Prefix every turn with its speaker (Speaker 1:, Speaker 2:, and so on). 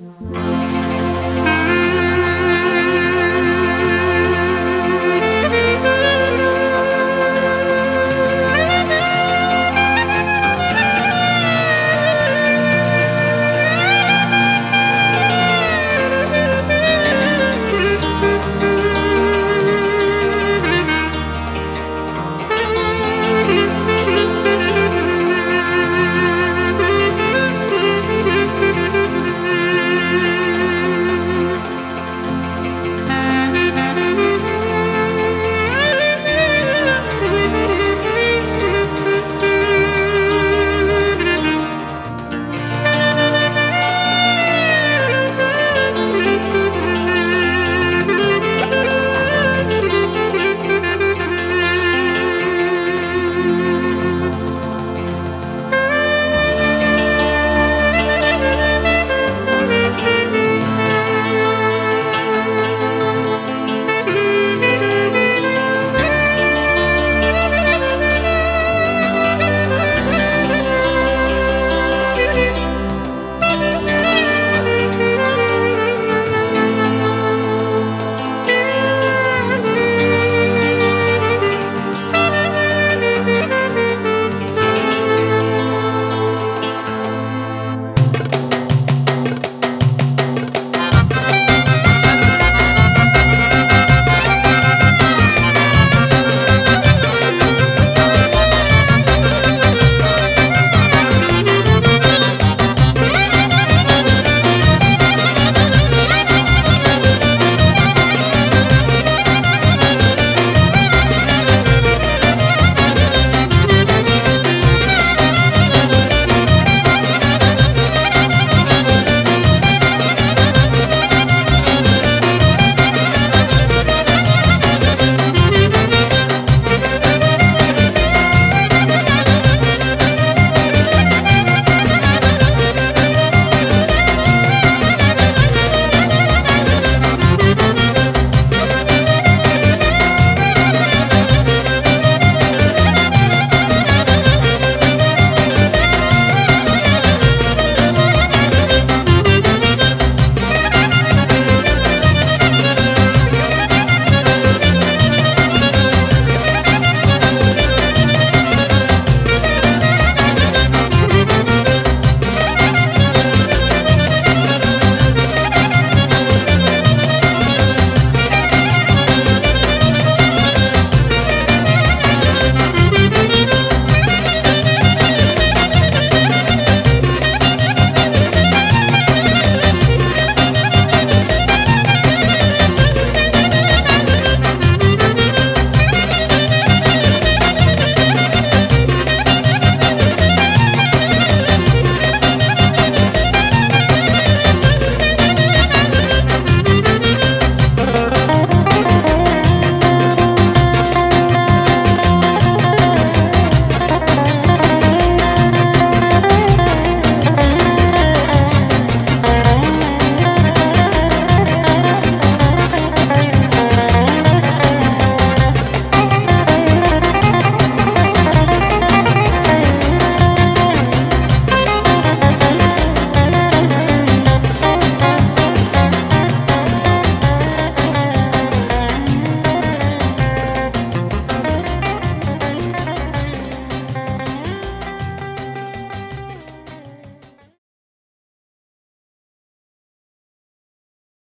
Speaker 1: Mm-hmm.